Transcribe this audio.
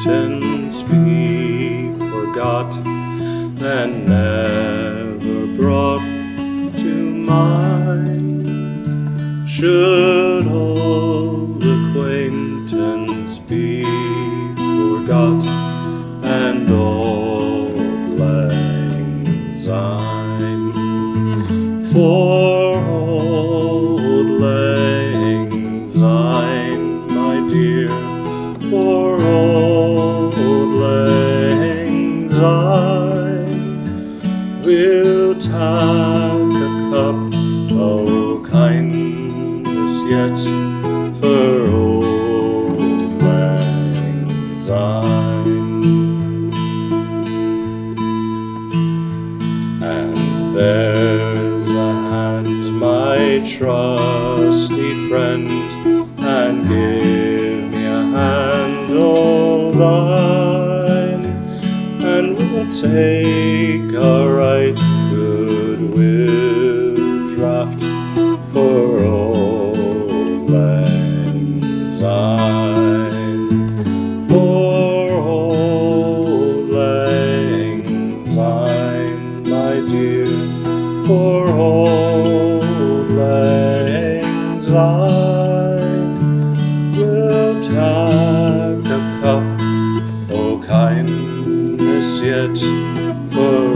sentence be forgot and never brought to mind? Should all acquaintance be forgot and auld lang syne? For we'll a cup o' kindness yet for auld lang. And there's a hand, my trusty friend, and give me a hand, oh thine, and we'll take a right for auld lang syne. We'll tag the cup, oh kindness yet for